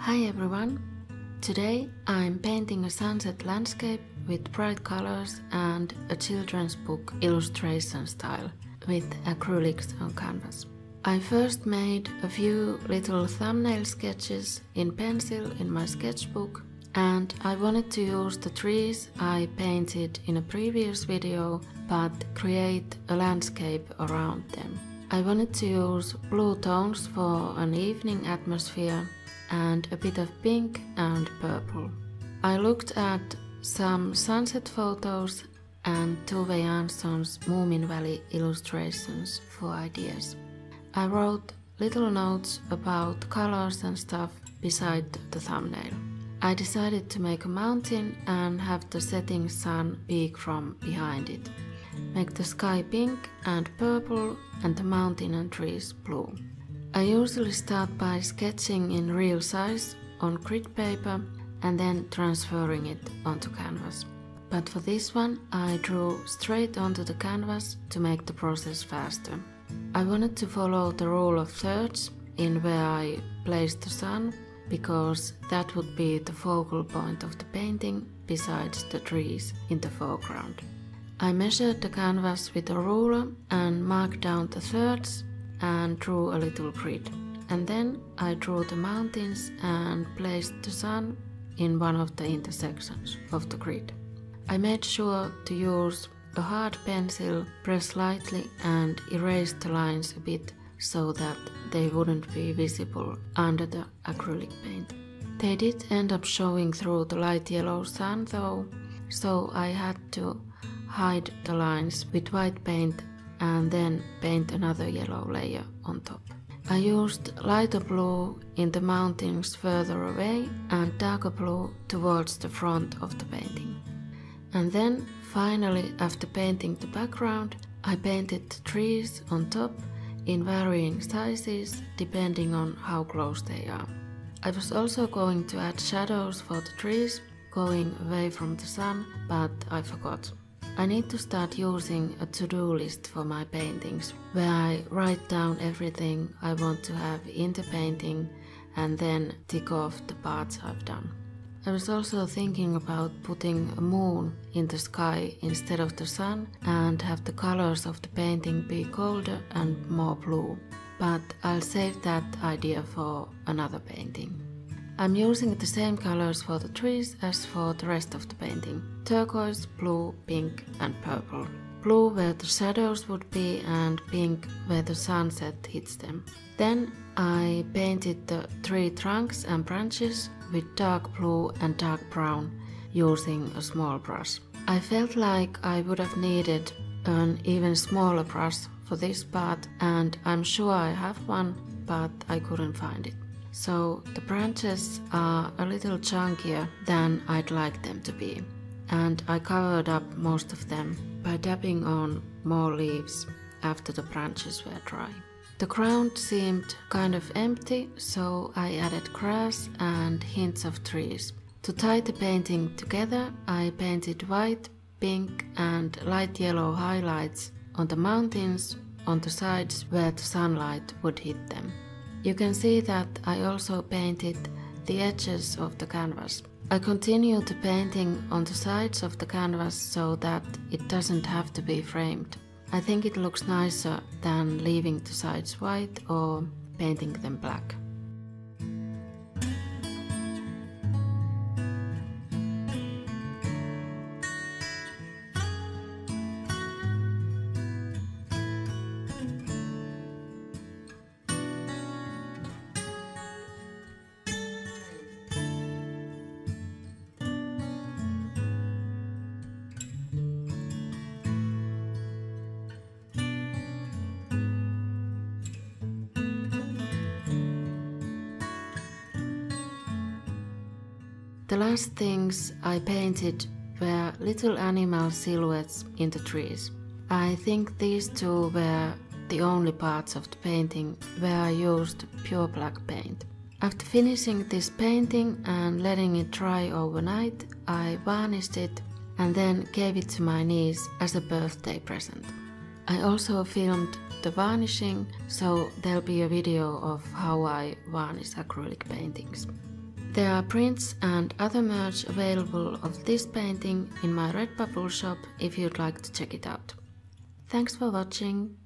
Hi everyone! Today I'm painting a sunset landscape with bright colors and a children's book illustration style with acrylics on canvas. I first made a few little thumbnail sketches in pencil in my sketchbook and I wanted to use the trees I painted in a previous video but create a landscape around them. I wanted to use blue tones for an evening atmosphere and a bit of pink and purple. I looked at some sunset photos and Tove Jansson's Moomin Valley illustrations for ideas. I wrote little notes about colors and stuff beside the thumbnail. I decided to make a mountain and have the setting sun peek from behind it. Make the sky pink and purple and the mountain and trees blue. I usually start by sketching in real size on grid paper and then transferring it onto canvas. But for this one I drew straight onto the canvas to make the process faster. I wanted to follow the rule of thirds in where I placed the sun because that would be the focal point of the painting besides the trees in the foreground. I measured the canvas with a ruler and marked down the thirds and drew a little grid. And then I drew the mountains and placed the sun in one of the intersections of the grid. I made sure to use a hard pencil, press lightly and erase the lines a bit so that they wouldn't be visible under the acrylic paint. They did end up showing through the light yellow sun though, so I had to hide the lines with white paint and then paint another yellow layer on top. I used lighter blue in the mountains further away and darker blue towards the front of the painting. And then finally after painting the background I painted the trees on top in varying sizes depending on how close they are. I was also going to add shadows for the trees going away from the sun but I forgot. I need to start using a to-do list for my paintings where I write down everything I want to have in the painting and then tick off the parts I've done. I was also thinking about putting a moon in the sky instead of the sun and have the colors of the painting be colder and more blue. But I'll save that idea for another painting. I'm using the same colors for the trees as for the rest of the painting. Turquoise, blue, pink and purple. Blue where the shadows would be and pink where the sunset hits them. Then I painted the tree trunks and branches with dark blue and dark brown using a small brush. I felt like I would have needed an even smaller brush for this part and I'm sure I have one but I couldn't find it. So the branches are a little chunkier than I'd like them to be. And I covered up most of them by dabbing on more leaves after the branches were dry. The ground seemed kind of empty, so I added grass and hints of trees. To tie the painting together, I painted white, pink and light yellow highlights on the mountains on the sides where the sunlight would hit them. You can see that I also painted the edges of the canvas. I continue the painting on the sides of the canvas so that it doesn't have to be framed. I think it looks nicer than leaving the sides white or painting them black. The last things I painted were little animal silhouettes in the trees. I think these two were the only parts of the painting where I used pure black paint. After finishing this painting and letting it dry overnight, I varnished it and then gave it to my niece as a birthday present. I also filmed the varnishing, so there'll be a video of how I varnish acrylic paintings. There are prints and other merch available of this painting in my Redbubble shop if you'd like to check it out. Thanks for watching.